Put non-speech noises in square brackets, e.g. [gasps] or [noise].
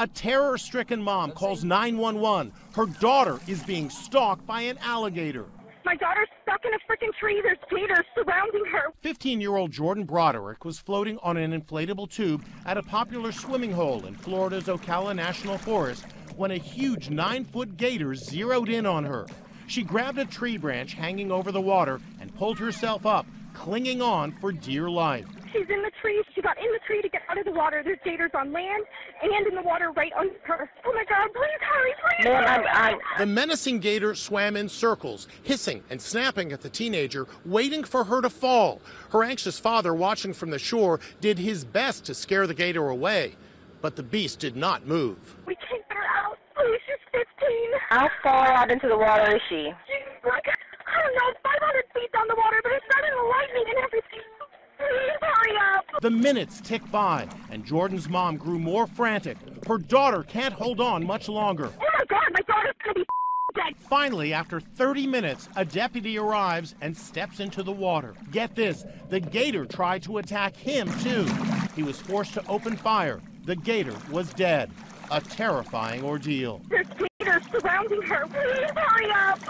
A terror stricken mom calls 911. Her daughter is being stalked by an alligator. My daughter's stuck in a freaking tree. There's gators surrounding her. 15 year old Jordan Broderick was floating on an inflatable tube at a popular swimming hole in Florida's Ocala National Forest when a huge nine foot gator zeroed in on her. She grabbed a tree branch hanging over the water and pulled herself up, clinging on for dear life. She's in the tree. She got in the tree to get out water. There's gators on land and in the water right under her. Oh my God, please hurry, please Ma'am, I'm, hurry. I'm, The menacing gator swam in circles, hissing and snapping at the teenager, waiting for her to fall. Her anxious father, watching from the shore, did his best to scare the gator away. But the beast did not move. We can't get her out. Please, she's 15. how far out into the water is she? She's like, I don't know, 500 feet down the water, but it's sudden lightning and everything. Please hurry up. The minutes tick by, and Jordan's mom grew more frantic. Her daughter can't hold on much longer. Oh my God, my daughter's gonna be [laughs] dead. Finally, after 30 minutes, a deputy arrives and steps into the water. Get this the gator tried to attack him, too. He was forced to open fire. The gator was dead. A terrifying ordeal. There's gators surrounding her. Please [gasps] hurry up.